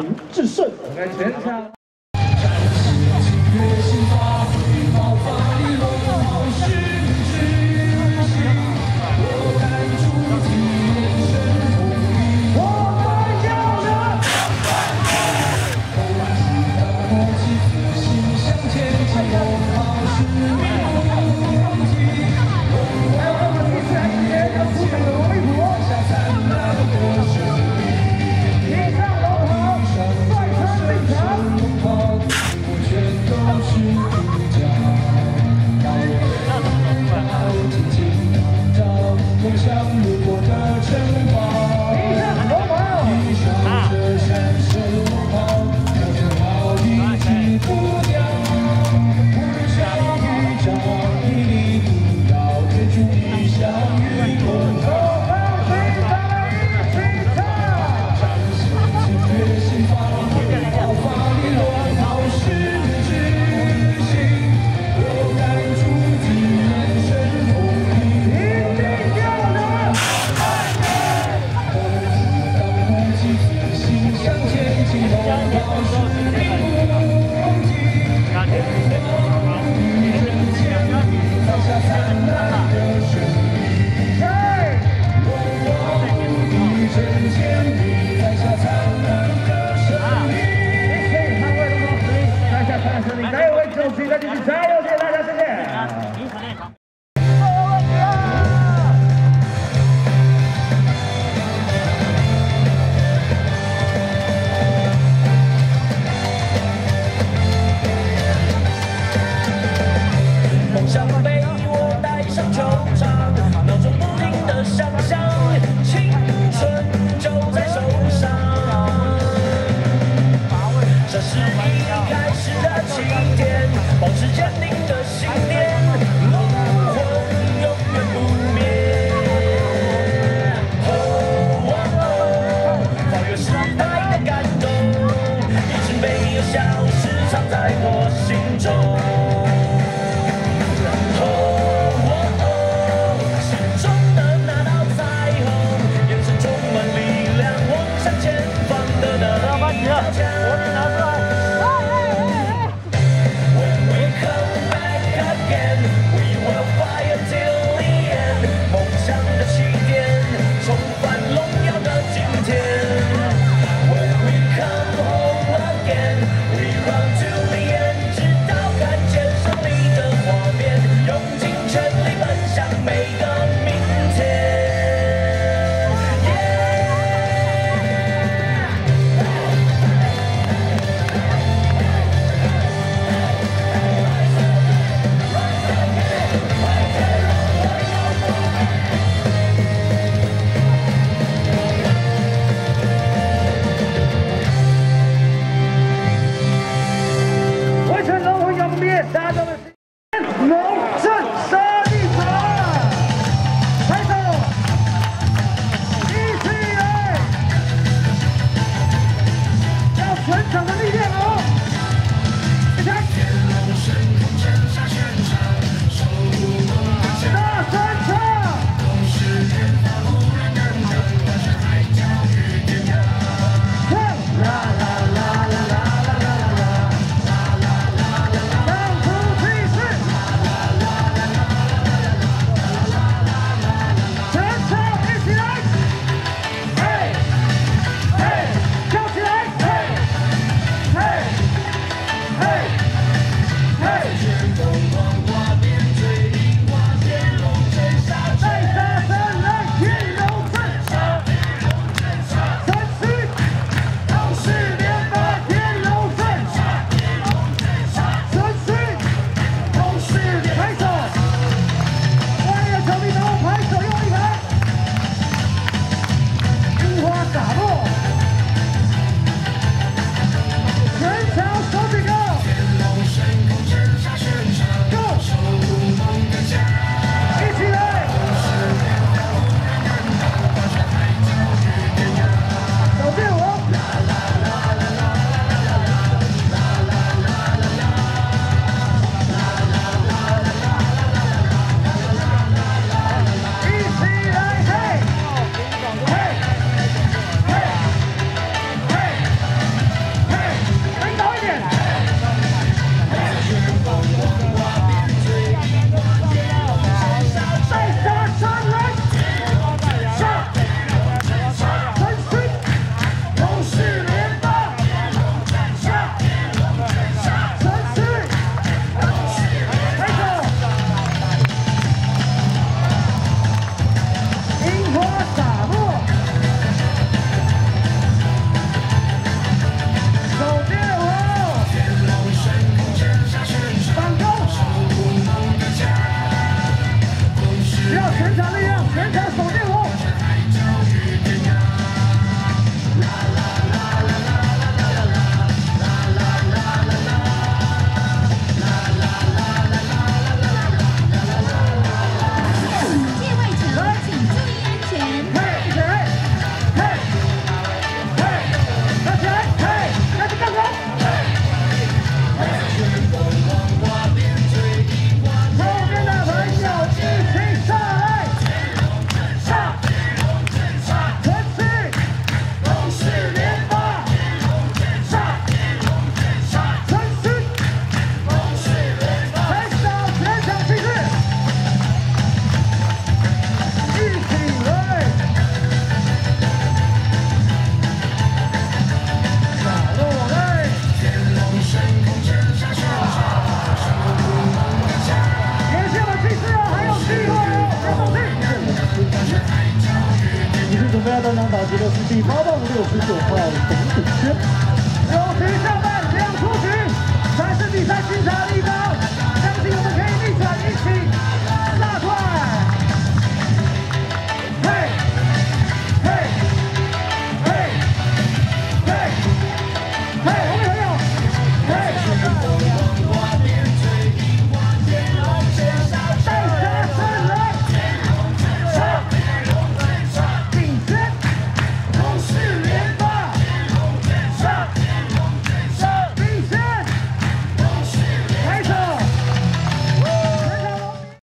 林志胜。我们全场。我的城堡。上脑中不停的想象你呀，我这。Viva